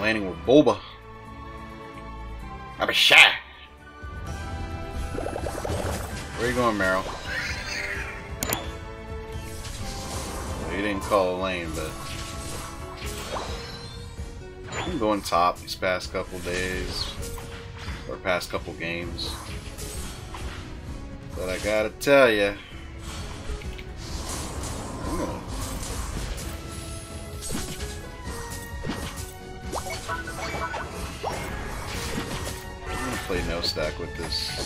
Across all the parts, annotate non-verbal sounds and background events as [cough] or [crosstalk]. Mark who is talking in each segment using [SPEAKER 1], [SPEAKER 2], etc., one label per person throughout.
[SPEAKER 1] Landing with Boba. I'm a shy. Where you going, Meryl? [laughs] You didn't call a lane, but I'm going top these past couple days or past couple games. But I gotta tell you, play no stack with this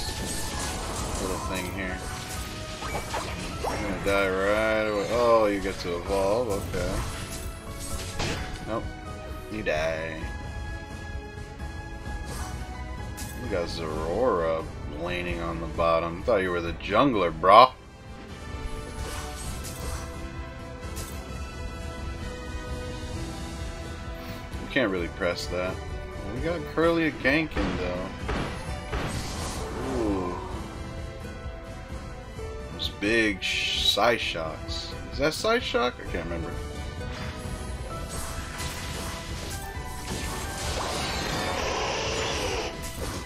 [SPEAKER 1] little thing here. I'm gonna die right away. Oh, you get to evolve. Okay. Nope. You die. We got Zeraora laning on the bottom. Thought you were the jungler, brah. You can't really press that. We got Curly a ganking though. Big side shocks. Is that side shock? I can't remember.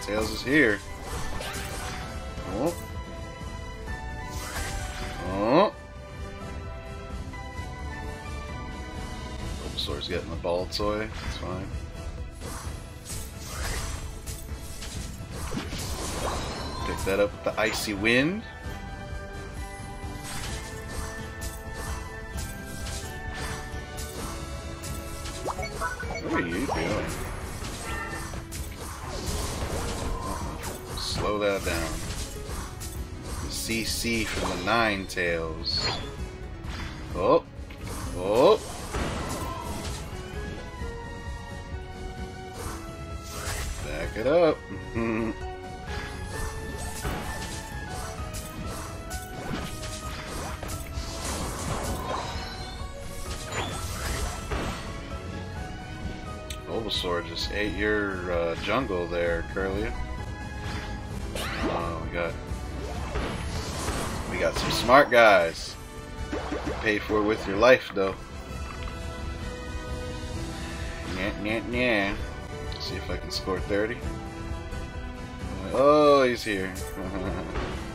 [SPEAKER 1] Tails is here. Oh. Oh. Bulbasaur's getting the Baltoy. It's fine. Pick that up with the icy wind. What are you doing? Slow that down. CC from the Ninetales. Oh. Oh. Back it up. [laughs] Bulbasaur just ate your uh, jungle there, Curly. Oh, we got we got some smart guys. Pay for it with your life, though. Nah, nah, nah. See if I can score 30. Oh, he's here. [laughs]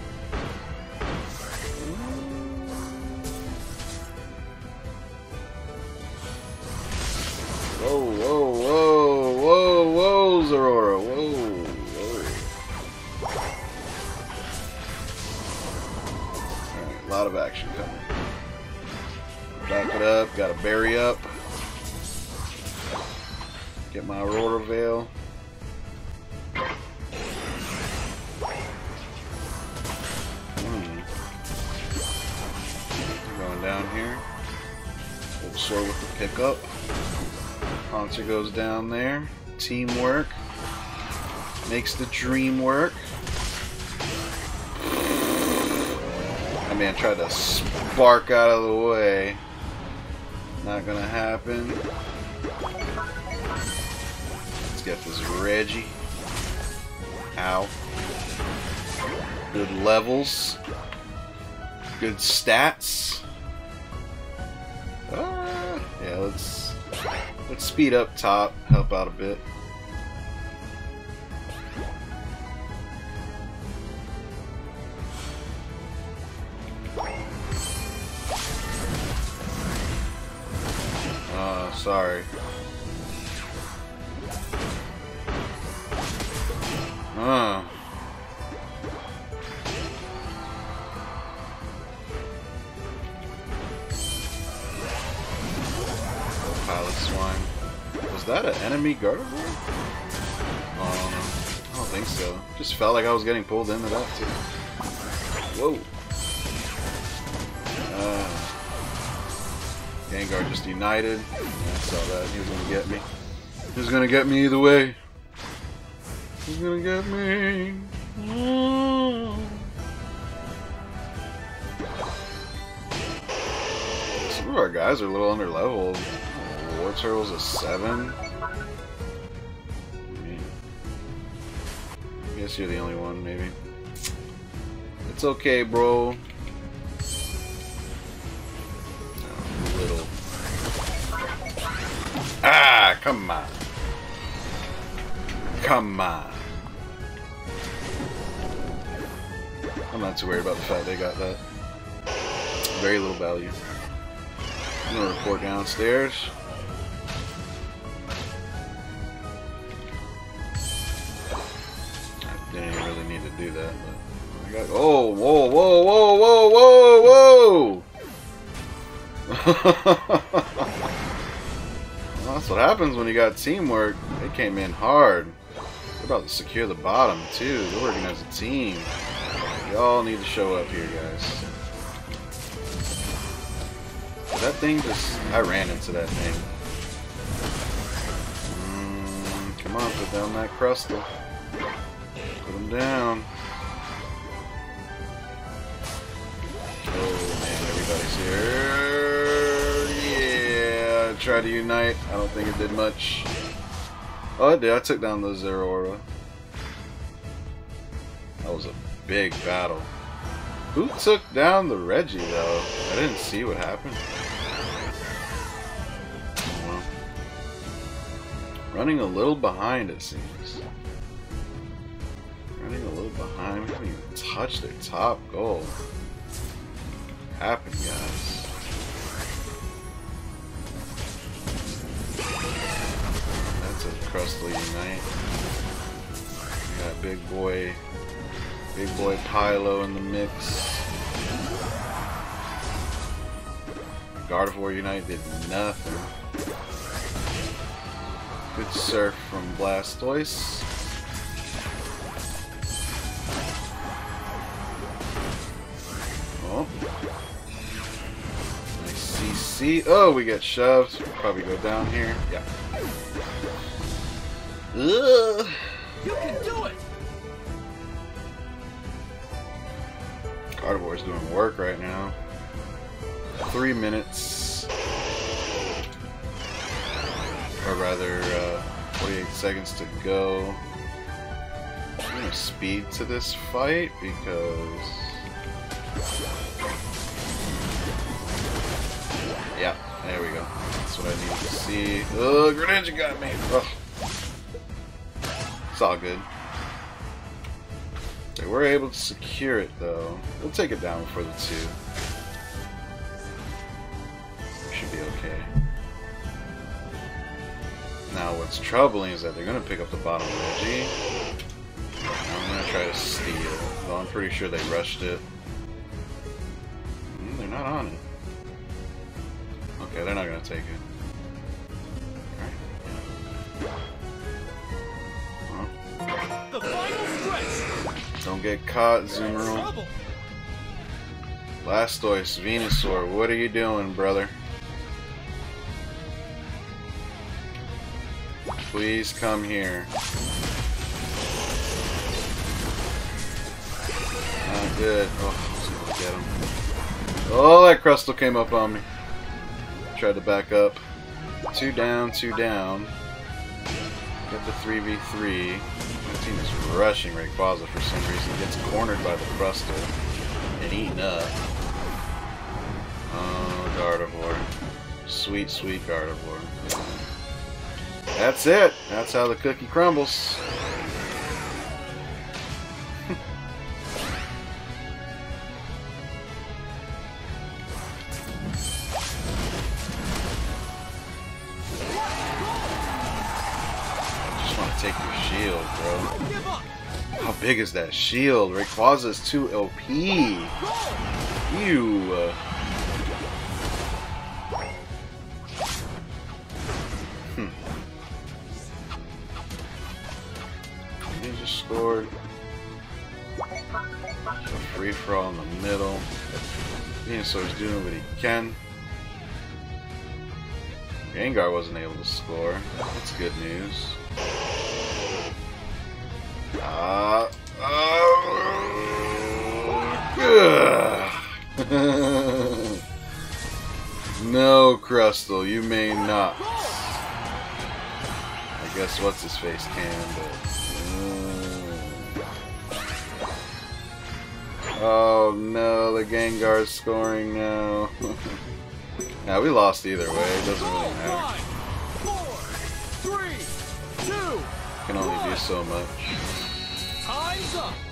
[SPEAKER 1] a lot of action coming. Back it up, gotta bury up. Get my Aurora Veil. Hmm. Going down here. Bulbasaur with the pickup. Haunter goes down there. Teamwork. Makes the dream work. I tried to spark out of the way. Not gonna happen. Let's get this Reggie. Ow. Good levels. Good stats. Ah, yeah, let's let's speed up top, help out a bit. Sorry. Oh. Piloswine. Was that an enemy guard? Um, I don't think so. Just felt like I was getting pulled into that too. Whoa. Uh, Gengar just united. I saw that. He was gonna get me. He was gonna get me either way. He's gonna get me. Some of our guys are a little under leveled. Wartortle's a 7. I guess you're the only one, maybe. It's okay, bro. Come on. Come on. I'm not too worried about the fact they got that. Very little value. I'm gonna report downstairs. I didn't really need to do that, but I got. Oh, whoa, whoa, whoa, whoa, whoa, whoa! [laughs] that's what happens when you got teamwork. They came in hard. They're about to secure the bottom too. They're working as a team. Y'all need to show up here, guys. That thing just... I ran into that thing. Mm, come on, put down that Crustle. Put him down. Oh man, everybody's here. Try to unite. I don't think it did much. Oh, it did. I took down the Zeraora. That was a big battle. Who took down the Reggie, though? I didn't see what happened. Running a little behind, it seems. Running a little behind. We haven't even touched their top goal. Happened, guys? A Unite. We got Big Boy Big boy Pylo in the mix. Gardevoir Unite did nothing. Good surf from Blastoise. Oh. Nice CC. Oh, we get shoved. Probably go down here. Yeah. Ugh.
[SPEAKER 2] You can do it!
[SPEAKER 1] Gardevoir's doing work right now. Three minutes. Or rather, uh, 48 seconds to go. I'm gonna speed to this fight because... Yeah, there we go. That's what I need to see. Oh, Greninja got me! Ugh. It's all good. They were able to secure it, though. We'll take it down for the two. Should be okay. Now, what's troubling is that they're going to pick up the bottom Reggie. I'm going to try to steal, though I'm pretty sure they rushed it. Mm, they're not on it. Okay, they're not going to take it. Don't get caught, Zoomerl.
[SPEAKER 2] Trouble!
[SPEAKER 1] Blastoise, Venusaur, what are you doing, brother? Please come here. Not good. Oh, I get him. Oh, that Crustle came up on me. Tried to back up. Two down, two down. Get the 3v3. My team is rushing Rayquaza for some reason. Gets cornered by the Crustle and eaten up. Oh, Gardevoir. Sweet, sweet Gardevoir. That's it. That's how the cookie crumbles. Big is that shield? Rayquaza's OP.
[SPEAKER 2] Go!
[SPEAKER 1] You. Uh... Hmm. Ninja scored. A free for all in the middle. Venusaur's doing what he can. Gengar wasn't able to score. That's good news. Uh, [laughs] oh, no, Crustle, you may not. I guess what's his face can, but. mm. Oh no, the Gengar's scoring now. [laughs] now we lost either way. It doesn't really matter.
[SPEAKER 2] Five, four, three, two,
[SPEAKER 1] can only do so much.
[SPEAKER 2] Time's up.